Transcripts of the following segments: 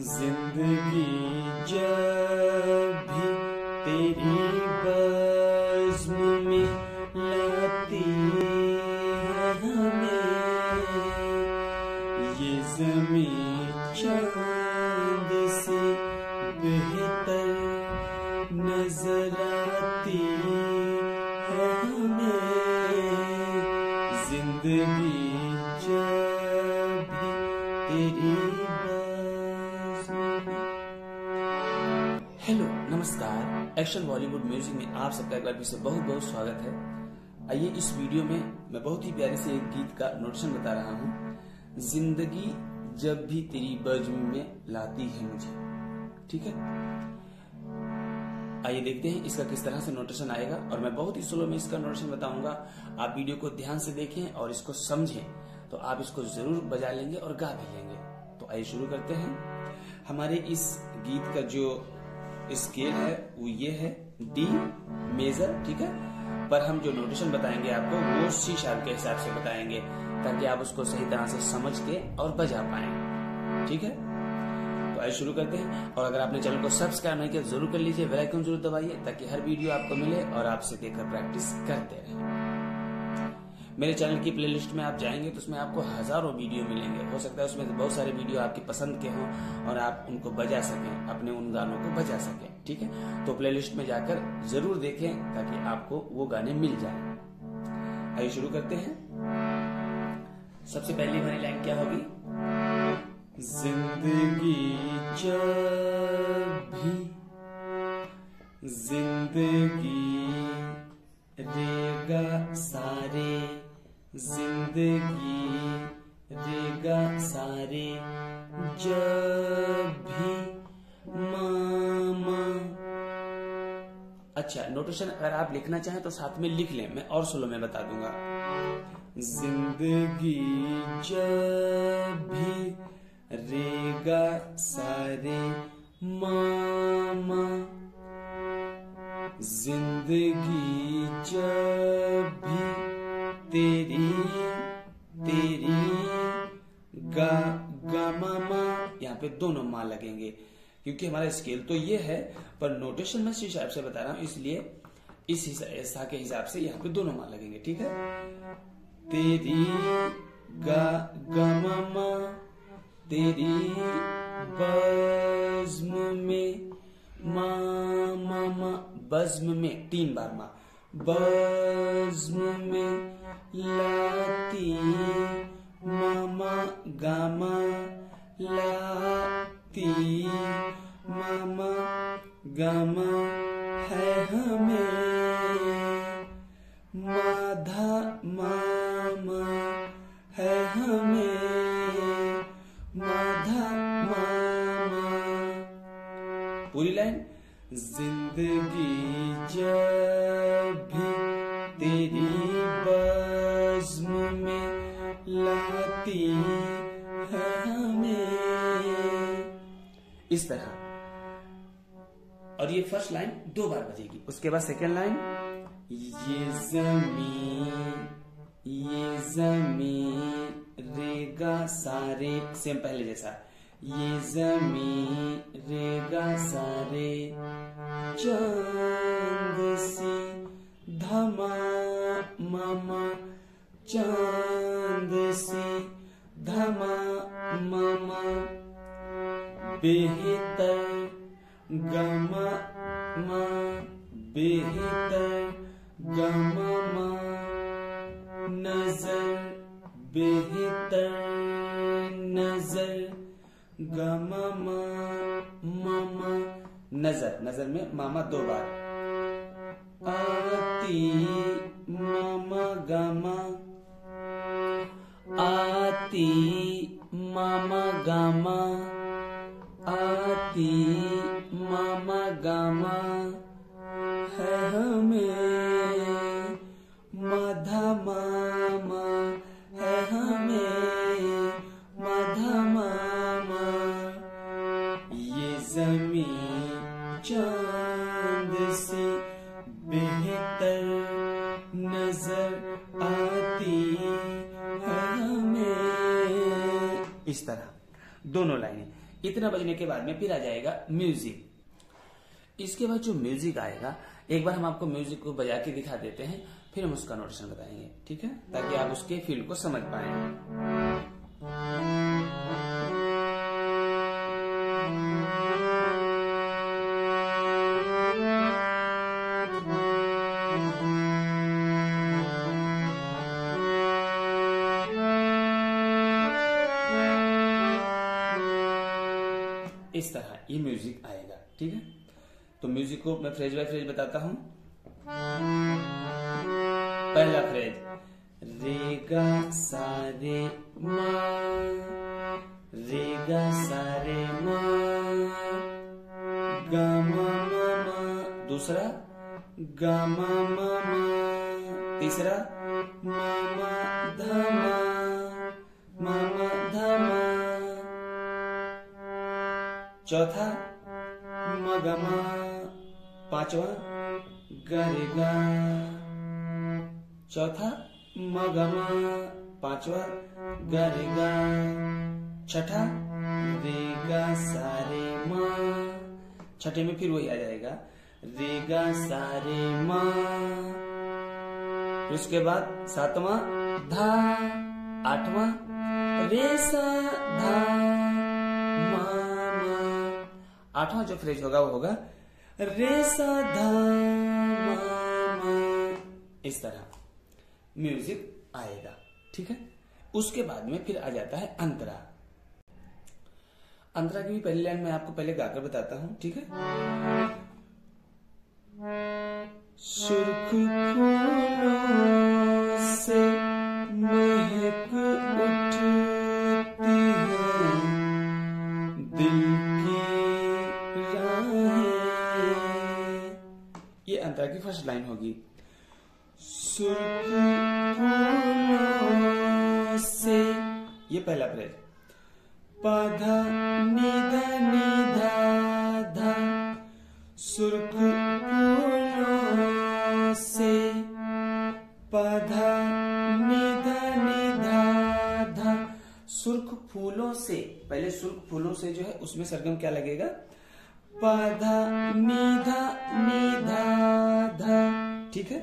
ज़िंदगी जब भी तेरी बज़्म में लाती है हमें, ये ज़मीन चाँद से बेहतर नज़र आती है हमें। ज़िंदगी जब भी तेरी हेलो, नमस्कार। एक्शन बॉलीवुड म्यूज़िक में आप सबका एक बार फिर से बहुत बहुत स्वागत है। आइए इस वीडियो में मैं बहुत ही प्यारे से एक गीत का नोटेशन बता रहा हूँ। ज़िंदगी जब भी तेरी बज़्म में लाती है मुझे। ठीक है? आइए देखते हैं इसका किस तरह से नोटेशन आएगा और मैं बहुत ही स्लो में इसका नोटेशन बताऊँगा। आप वीडियो को ध्यान से देखें और इसको समझें। तो आप इसको ज़रूर बजा लेंगे और गा भी लेंगे। तो आइए शुरू करते हैं। हमारे इस गीत का जो स्केल है, वो ये है डी मेजर ठीक है? पर हम जो नोटेशन बताएँगे आपको, वो सी शार्प के हिसाब से बताएँगे, ताकि आप उसको सही तरह से समझ के और बजा पाए। ठीक है? तो आइए शुरू करते हैं, और अगर आपने चैनल को सब्सक्राइब नहीं किया, ज़रूर कर लीजिए, बेल आइकन ज़रूर दबाइए, ताकि हर वीडियो आपको मिले और आप आपसे देखकर प्रैक्टिस करते रहें। मेरे चैनल की प्लेलिस्ट में आप जाएँगे तो उसमें आपको हज़ारों वीडियो मिलेंगे। हो सकता है उसमें बहुत सारे वीडियो आपकी पसंद के हों और आप उनको बजा सकें, अपने उन गानों को बजा सकें, ठीक है? तो प्लेलिस्ट में जाकर ज़रूर देखें ताकि आपको वो गाने मिल जाए। आइए शुरू करते हैं। सबसे पहली हमारी लाइन क्या होगी? ज़िंदगी जब भी ज़िंदगी रेगा सारे ज़िंदगी रेगा सारे। जब भी मामा। अच्छा नोटेशन अगर आप लिखना चाहें तो साथ में लिख लें, मैं और स्लो में बता दूँगा। ज़िंदगी जब भी रेगा सारे मामा। ज़िंदगी जब गा गा मामा यहाँ पे दोनों माँ लगेंगे। क्योंकि हमारा स्केल तो ये है, पर नोटेशन मैं इस हिसाब से बता रहा हूँ, इसलिए इस हिसाब के हिसाब से यहाँ पे दोनों माँ लगेंगे, ठीक है? तेरी गा गा मामा तेरी बज़्म में माँ मामा बज़्म में तीन बार माँ। बज़्म में लाती गामा लाती। मामा गामा है हमें। माधा मामा है हमें। माधा मामा। पूरी लाइन। ज़िंदगी जब भी तेरी बज़्म में लाती। इस तरह। और ये फ़र्स्ट लाइन दो बार बजेगी। उसके बाद सेकेंड लाइन ये ज़मीन ये ज़मीन रेगा सारे सेम पहले जैसा। ये ज़मीन रेगा सारे चाँद सी धमा मामा चाँद सी धमा मामा। बेहतर गमा बेहतर गमा नज़र बेहतर नज़र, गमा मामा, नज़र नज़र में मामा दो बार। आती मामा गामा, आती मामा गामा। गामा है हमें। माधा है हमें। माधा ये ज़मीन चाँद से बेहतर नज़र आती है हमें। इस तरह, दोनों लाइनें। इतना बजने के बाद में फिर आ जाएगा म्यूज़िक। इसके बाद जो म्यूज़िक आएगा, एक बार हम आपको म्यूज़िक को बजा के दिखा देते हैं, फिर हम उसका नोटेशन बताएँगे, ठीक है? ताकि आप उसके फील को समझ पाए। इस तरह ये म्यूज़िक आएगा, ठीक है? तो म्यूज़िक को मैं फ्रेज बाय फ्रेज बताता हूँ। पहला फ्रेज रे गा सा रे मा, गा सा रे मा मा मा। दूसरा, गा मा मा मा। तीसरा, मा मा धा मा मा मा धा मा। चौथा मगमा पांचवा गरेगा। चौथा मगमा। पांचवा गरेगा। छठा रेगा सारे माँ छठे में फिर वही आ जाएगा। रेगा सारे मा उसके बाद सातवां धा, आठवां रे सा धा। मा मा आठवां जो फ्रेज होगा, वो होगा रे सा इस तरह म्यूज़िक आएगा, ठीक है? उसके बाद में फिर आ जाता है अंतरा। अंतरा की भी पहली लाइन मैं आपको पहले गाकर बताता हूँ, ठीक है? से महक उठती है, दिल की राहें ये अंतरा की फ़र्स्ट लाइन होगी। से, ये पहला फ्रेज पाधा निधा निधा सुर्ख से, पाधा निधा निधा सुर्ख फूलों से, पहले सुर्ख फूलों से जो है, उसमें सरगम क्या लगेगा? पाधा निधा निधा धा ठीक है?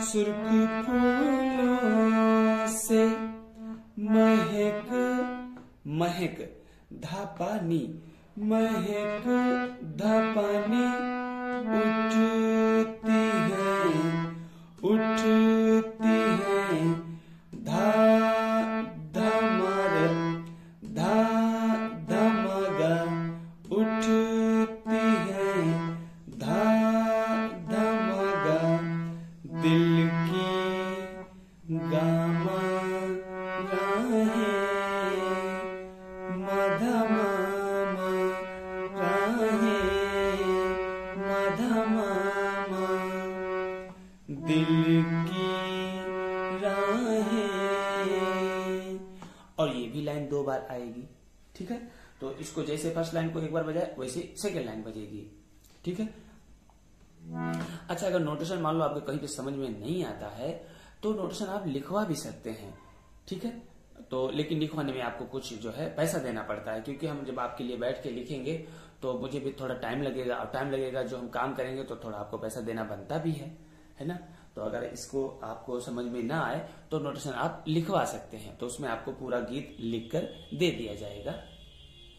सुर्ख फूलों से महक महक, धापानी महक, धापानी उठती है उठती बार आएगी, ठीक है? तो इसको जैसे फ़र्स्ट लाइन को एक बार बजाए, वैसे सेकेंड लाइन बजेगी, ठीक है? अच्छा अगर नोटेशन मान लो आपको कहीं पे समझ में नहीं आता है तो नोटेशन आप लिखवा भी सकते हैं, ठीक है? तो लेकिन लिखवाने में आपको कुछ जो है पैसा देना पड़ता है, क्योंकि हम जब आपके लिए बैठ के लिखेंगे तो मुझे भी थोड़ा टाइम लगेगा, और टाइम लगेगा जो हम काम करेंगे तो थोड़ा आपको पैसा देना बनता भी है है ना? तो अगर इसको आपको समझ में ना आए तो नोटेशन आप लिखवा सकते हैं। तो उसमें आपको पूरा गीत लिखकर दे दिया जाएगा।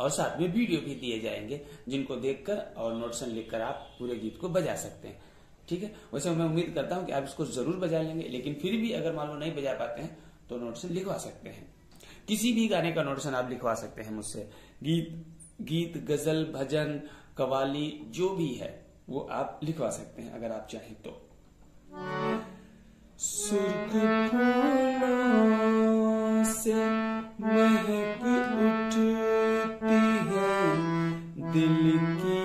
और साथ में वीडियो भी दिए जाएँगे, जिनको देखकर और नोटेशन लिखकर आप पूरे गीत को बजा सकते हैं। ठीक है? वैसे मैं उम्मीद करता हूँ कि आप इसको ज़रूर बजा लेंगे, लेकिन फिर भी अगर मान लो नहीं बजा पाते हैं तो नोटेशन लिखवा सकते हैं। किसी भी गाने का नोटेशन आप लिखवा सकते हैं मुझसे। गीत गीत, गज़ल, भजन, कवाली, जो भी है, वो आप लिखवा सकते हैं, अगर आप चाहें तो। दिल की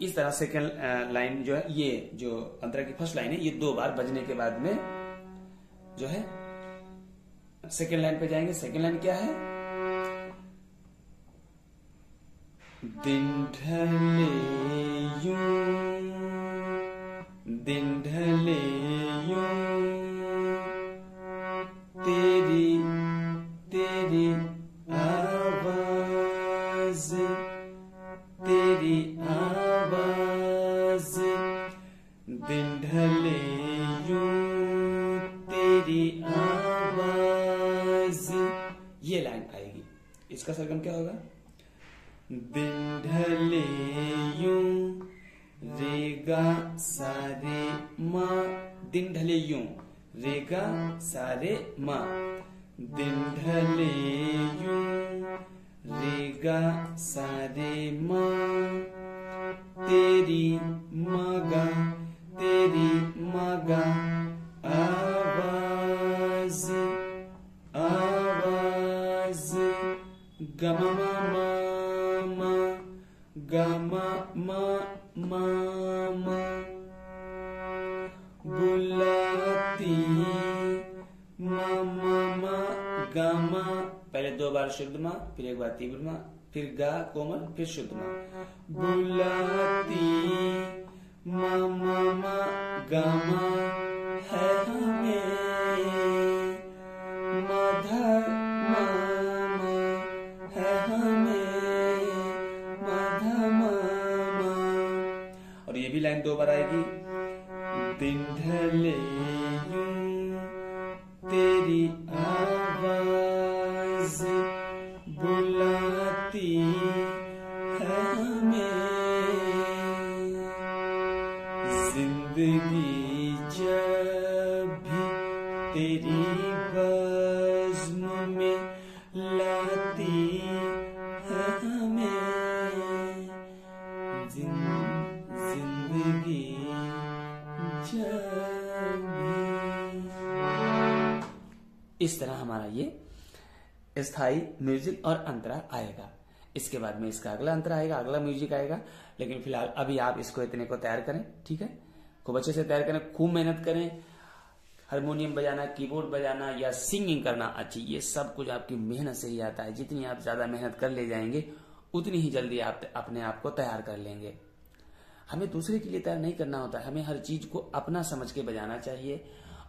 इस तरह सेकेंड लाइन जो है, ये जो अंतरा की फ़र्स्ट लाइन है, ये दो बार बजने के बाद में जो है सेकेंड लाइन पे जाएँगे। सेकेंड लाइन क्या है? दिन ढले यूँ दिन ढले रेगा सारे मा दिन ढले यूँ रेगा सारे माँ। दिन ढले यूँ रेगा सारे मा। तेरी मागा तेरी मागा। आवाज़ आवाज़। गम मामा गम मामा बुलाती। मामा गामा पहले दो बार शुद्ध माँ, फिर एक बार तीव्र माँ, फिर गा, कोमल, फिर शुद्ध माँ। बुलाती। मामा गामा है हमें ज़िंदगी जब भी तेरी बज्म में लाती है हमें। ज़िंदगी जब इस तरह हमारा ये स्थायी म्यूज़िक और अंतरा आएगा। इसके बाद में इसका अगला अंतर आएगा, अगला म्यूज़िक आएगा। लेकिन फ़िलहाल अभी आप इसको इतने को तैयार करें, ठीक है? खूब अच्छे से तैयार करें, खूब मेहनत करें। हारमोनियम बजाना कीबोर्ड बजाना या सिंगिंग करना, अच्छी, ये सब कुछ आपकी मेहनत से ही आता है। जितनी आप ज़्यादा मेहनत कर ले जाएँगे, उतनी ही जल्दी आप अपने आप को तैयार कर लेंगे। हमें दूसरे के लिए तैयार नहीं करना होता। हमें हर चीज़ को अपना समझ के बजाना चाहिए।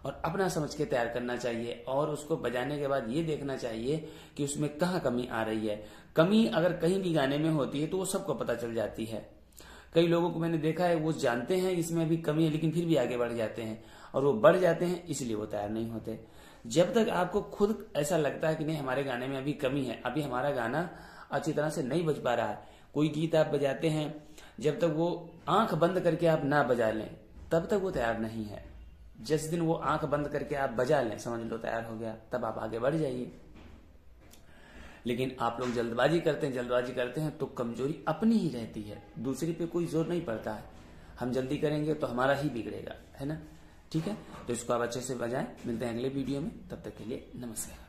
और अपना समझ के तैयार करना चाहिए और उसको बजाने के बाद ये देखना चाहिए कि उसमें कहाँ कमी आ रही है। कमी अगर कहीं भी गाने में होती है तो वो सबको पता चल जाती है। कई लोगों को मैंने देखा है, वो जानते हैं इसमें अभी कमी है, लेकिन फिर भी आगे बढ़ जाते हैं और वो बढ़ जाते हैं, इसलिए वो तैयार नहीं होते। जब तक आपको खुद ऐसा लगता है कि नहीं, हमारे गाने में अभी कमी है, अभी हमारा गाना अच्छी तरह से नहीं बज पा रहा है, कोई गीत आप बजाते हैं, जब तक वो आँख बंद करके आप ना बजा लें, तब तक वो तैयार नहीं है। जिस दिन वो आँख बंद करके आप बजा लें, समझ लो तैयार हो गया, तब आप आगे बढ़ जाइए। लेकिन आप लोग जल्दबाजी करते हैं, जल्दबाजी करते हैं तो कमज़ोरी अपनी ही रहती है। दूसरी पे कोई ज़ोर नहीं पड़ता है। हम जल्दी करेंगे तो हमारा ही बिगड़ेगा, है ना? ठीक है? तो इसको आप अच्छे से बजाएँ। मिलते हैं अगले वीडियो में। तब तक के लिए नमस्कार।